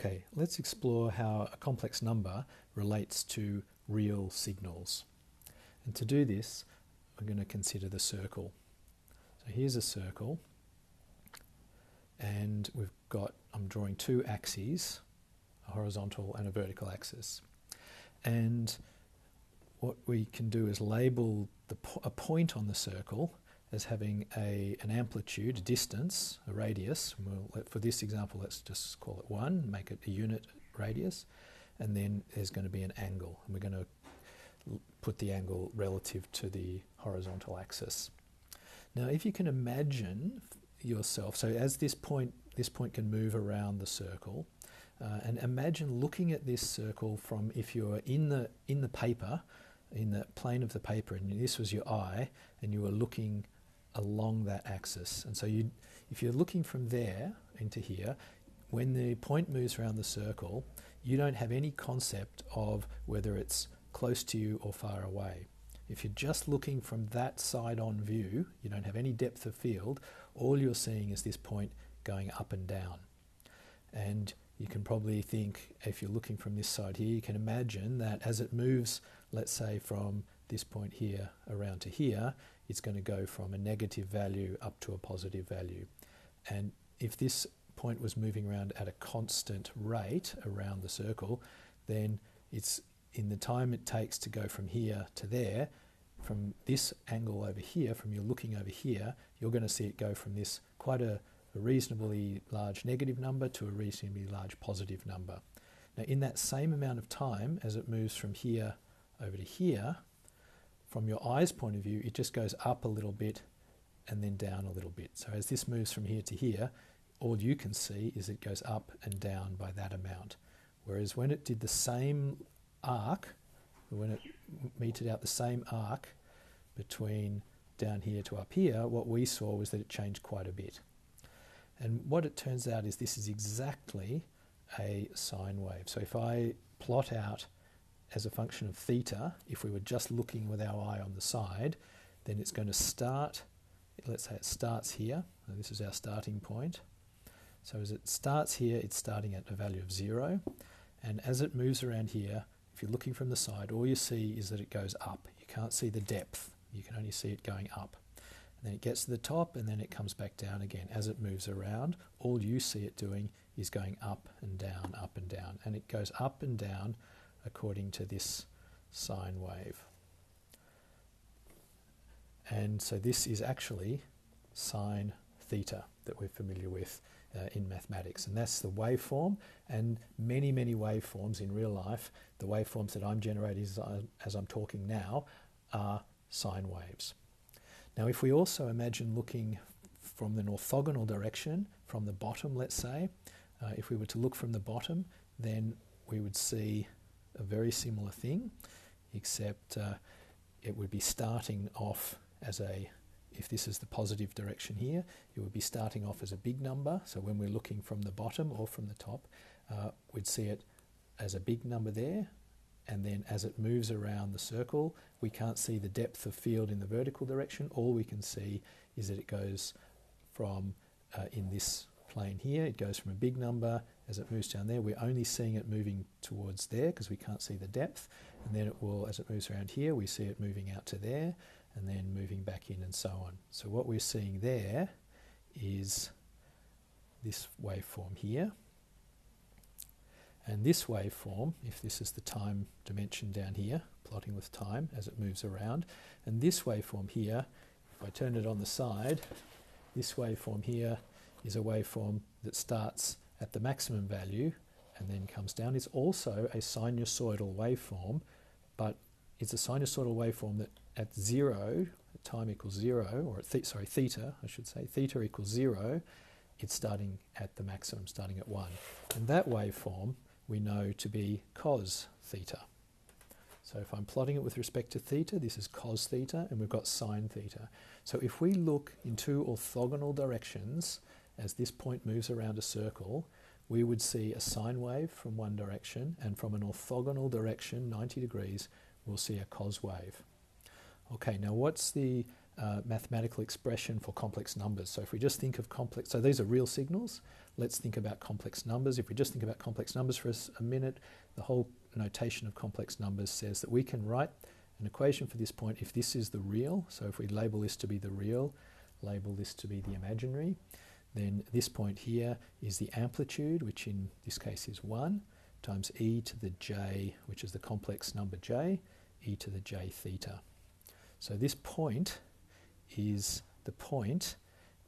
Okay, let's explore how a complex number relates to real signals. And to do this, we're going to consider the circle. So here's a circle, and we've got, I'm drawing two axes, a horizontal and a vertical axis. And what we can do is label the, a point on the circle as having a, an amplitude, a distance, a radius. We'll, for this example, let's just call it 1, make it a unit radius, and then there's going to be an angle, and we're going to put the angle relative to the horizontal axis. Now, if you can imagine yourself, so as this point, this point can move around the circle, uh, and imagine looking at this circle from if you're in the in the paper, in the plane of the paper, and this was your eye, and you were looking along that axis. And so you, if you're looking from there into here, when the point moves around the circle, you don't have any concept of whether it's close to you or far away. If you're just looking from that side on view, you don't have any depth of field, all you're seeing is this point going up and down. And you can probably think, if you're looking from this side here, you can imagine that as it moves, let's say from this point here around to here, it's going to go from a negative value up to a positive value. And if this point was moving around at a constant rate around the circle, then it's in the time it takes to go from here to there, from this angle over here, from you looking over here, you're going to see it go from this quite a, a reasonably large negative number to a reasonably large positive number. Now, in that same amount of time as it moves from here over to here, from your eye's point of view, it just goes up a little bit and then down a little bit. So as this moves from here to here, all you can see is it goes up and down by that amount. Whereas when it did the same arc, when it meted out the same arc between down here to up here, what we saw was that it changed quite a bit. And what it turns out is this is exactly a sine wave. So if I plot out as a function of theta, if we were just looking with our eye on the side, then it's going to start, let's say it starts here, this is our starting point. So as it starts here, it's starting at a value of zero, and as it moves around here, if you're looking from the side, all you see is that it goes up. You can't see the depth, you can only see it going up. And then it gets to the top and then it comes back down again. As it moves around, all you see it doing is going up and down, up and down. And it goes up and down according to this sine wave. And so this is actually sine theta that we're familiar with uh, in mathematics. And that's the waveform, and many, many waveforms in real life, the waveforms that I'm generating as, I, as I'm talking now, are sine waves. Now, if we also imagine looking from the orthogonal direction, from the bottom, let's say, uh, if we were to look from the bottom, then we would see a very similar thing, except uh, it would be starting off as a, if this is the positive direction here, it would be starting off as a big number. So when we're looking from the bottom or from the top, uh, we'd see it as a big number there. And then as it moves around the circle, we can't see the depth of field in the vertical direction. All we can see is that it goes from uh, in this plane here, it goes from a big number as it moves down there. We're only seeing it moving towards there because we can't see the depth. And then it will, as it moves around here, we see it moving out to there and then moving back in and so on. So what we're seeing there is this waveform here. And this waveform, if this is the time dimension down here, plotting with time as it moves around, and this waveform here, if I turn it on the side, this waveform here is a waveform that starts at the maximum value and then comes down. It's also a sinusoidal waveform, but it's a sinusoidal waveform that at zero, at time equals zero, or at sorry, theta, I should say, theta equals zero, it's starting at the maximum, starting at one. And that waveform we know to be cos theta. So if I'm plotting it with respect to theta, this is cos theta, and we've got sine theta. So if we look in two orthogonal directions, as this point moves around a circle, we would see a sine wave from one direction, and from an orthogonal direction, 90 degrees, we'll see a cos wave. Okay, now what's the uh, mathematical expression for complex numbers. So if we just think of complex, so these are real signals. Let's think about complex numbers. If we just think about complex numbers for a minute, the whole notation of complex numbers says that we can write an equation for this point if this is the real. So if we label this to be the real, label this to be the imaginary, then this point here is the amplitude, which in this case is 1, times e to the j, which is the complex number j, e to the j theta. So this point is the point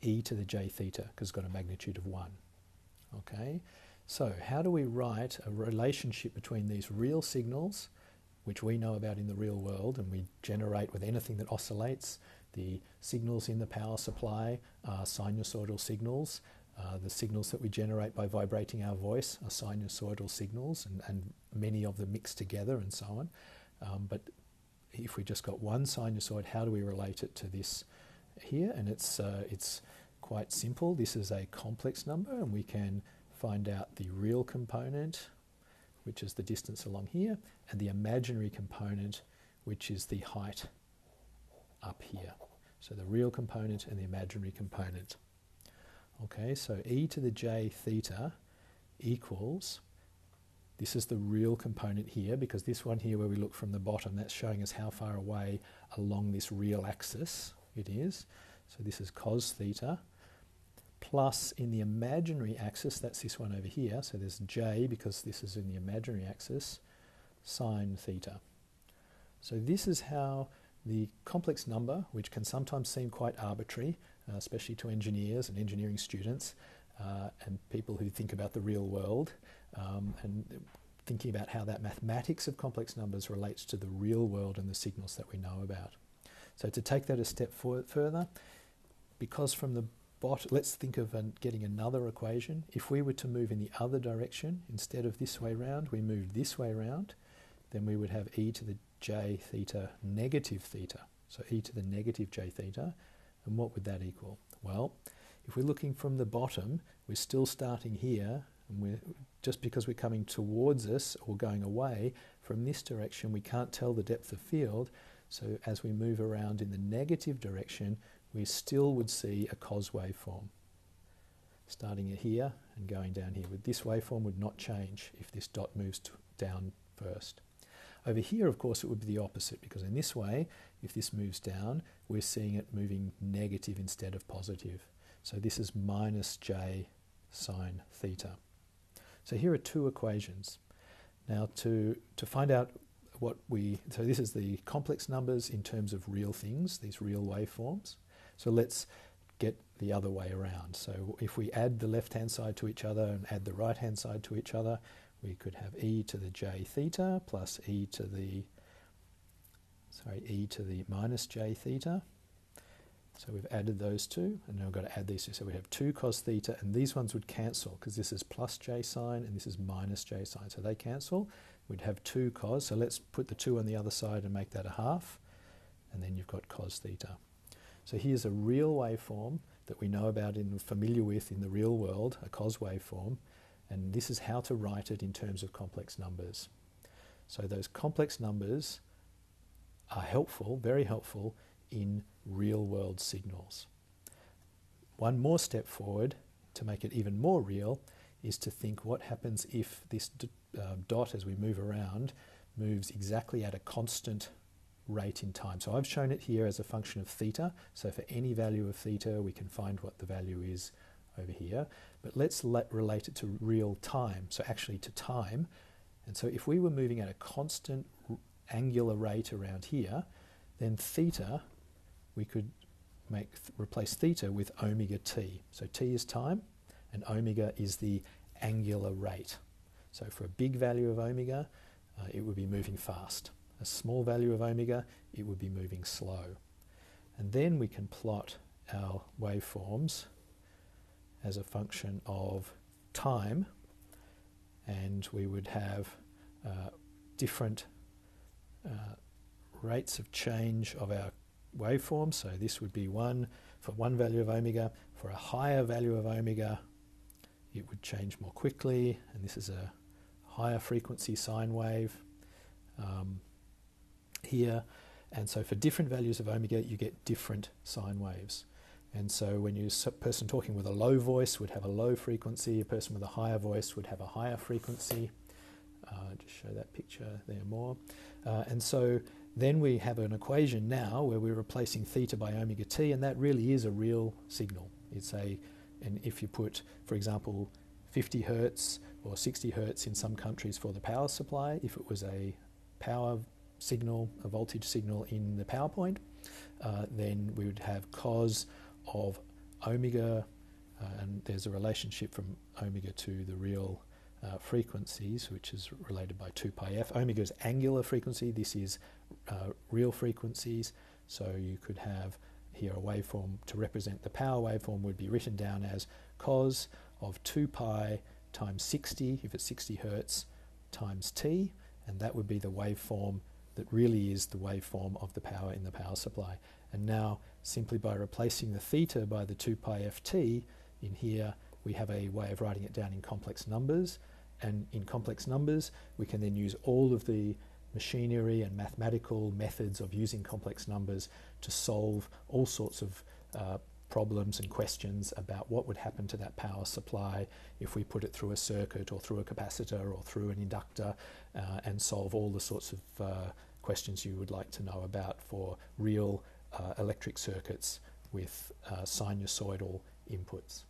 e to the j theta because it's got a magnitude of 1. Okay, so how do we write a relationship between these real signals, which we know about in the real world and we generate with anything that oscillates, the signals in the power supply are sinusoidal signals. Uh, the signals that we generate by vibrating our voice are sinusoidal signals, and, and many of them mix together and so on. Um, but if we just got one sinusoid, how do we relate it to this here? And it's, uh, it's quite simple. This is a complex number, and we can find out the real component, which is the distance along here, and the imaginary component, which is the height up here. So the real component and the imaginary component. Okay, so e to the j theta equals, this is the real component here because this one here where we look from the bottom, that's showing us how far away along this real axis it is. So this is cos theta plus in the imaginary axis, that's this one over here, so there's j because this is in the imaginary axis, sine theta. So this is how the complex number, which can sometimes seem quite arbitrary, uh, especially to engineers and engineering students uh, and people who think about the real world um, and thinking about how that mathematics of complex numbers relates to the real world and the signals that we know about. So to take that a step further, because from the bottom, let's think of an, getting another equation. If we were to move in the other direction, instead of this way round, we moved this way round, then we would have e to the j theta negative theta. So e to the negative j theta. And what would that equal? Well, if we're looking from the bottom, we're still starting here, and we're just because we're coming towards us or going away from this direction, we can't tell the depth of field. So as we move around in the negative direction, we still would see a cos waveform. Starting here and going down here. With this waveform would not change if this dot moves down first. Over here, of course, it would be the opposite because in this way, if this moves down, we're seeing it moving negative instead of positive. So this is minus j sine theta. So here are two equations. Now to, to find out what we, so this is the complex numbers in terms of real things, these real waveforms. So let's get the other way around. So if we add the left-hand side to each other and add the right-hand side to each other, we could have e to the j theta plus e to the sorry e to the minus j theta. So we've added those two, and now we've got to add these two. So we have 2 cos theta, and these ones would cancel because this is plus j sine and this is minus j sine. So they cancel. We'd have 2 cos. So let's put the 2 on the other side and make that a half. And then you've got cos theta. So here's a real waveform that we know about and familiar with in the real world, a cos waveform. And this is how to write it in terms of complex numbers. So those complex numbers are helpful, very helpful, in real world signals. One more step forward to make it even more real is to think what happens if this uh, dot as we move around moves exactly at a constant rate in time. So I've shown it here as a function of theta. So for any value of theta, we can find what the value is over here. But let's let relate it to real time, so actually to time. And so if we were moving at a constant angular rate around here, then theta, we could make replace theta with omega t. So t is time, and omega is the angular rate. So for a big value of omega, uh, it would be moving fast. A small value of omega, it would be moving slow. And then we can plot our waveforms as a function of time, and we would have uh, different uh, rates of change of our waveform. So this would be one for one value of omega. For a higher value of omega, it would change more quickly, and this is a higher frequency sine wave um, here. And so for different values of omega, you get different sine waves. And so when you a person talking with a low voice would have a low frequency, a person with a higher voice would have a higher frequency. Uh, just show that picture there more. Uh, and so then we have an equation now where we're replacing theta by omega t, and that really is a real signal. It's a, and if you put, for example, 50 hertz or 60 hertz in some countries for the power supply, if it was a power signal, a voltage signal in the power point, uh, then we would have cos of omega, uh, and there's a relationship from omega to the real uh, frequencies, which is related by 2 pi f. Omega is angular frequency, this is uh, real frequencies, so you could have here a waveform to represent the power waveform would be written down as cos of 2 pi times 60, if it's 60 hertz, times t, and that would be the waveform that really is the waveform of the power in the power supply. And now, simply by replacing the theta by the 2 pi ft, in here we have a way of writing it down in complex numbers. And in complex numbers, we can then use all of the machinery and mathematical methods of using complex numbers to solve all sorts of uh, problems and questions about what would happen to that power supply if we put it through a circuit or through a capacitor or through an inductor uh, and solve all the sorts of uh, questions you would like to know about for real electric circuits with uh, sinusoidal inputs.